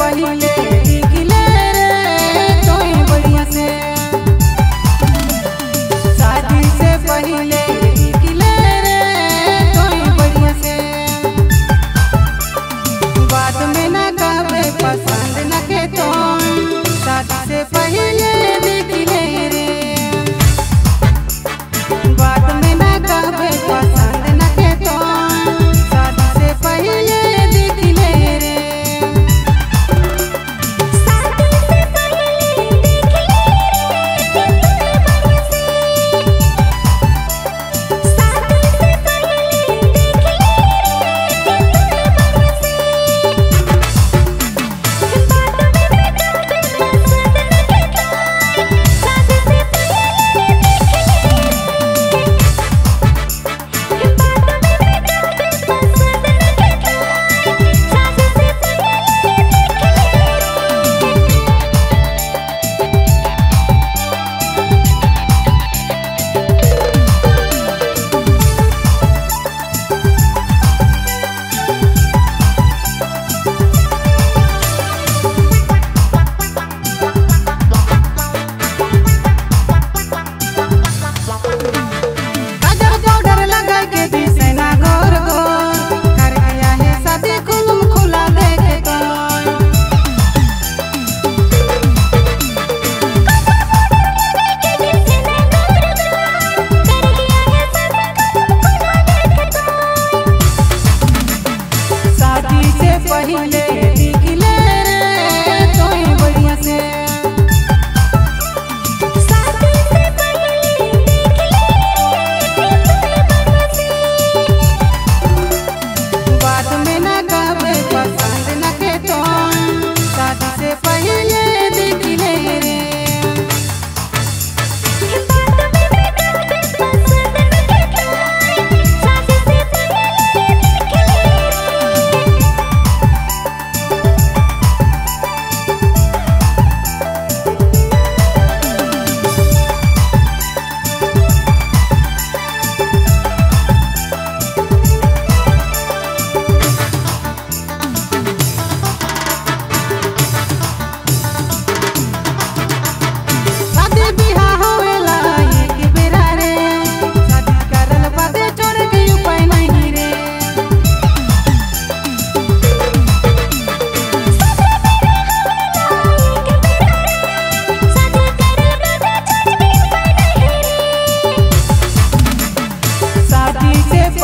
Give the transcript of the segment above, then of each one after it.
पली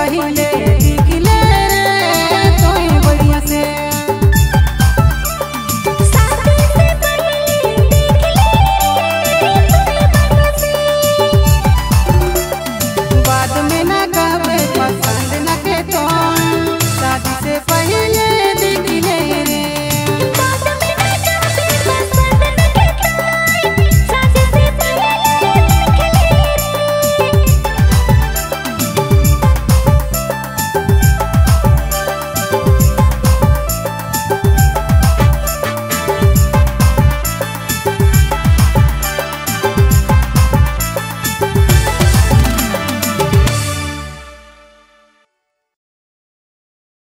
पहले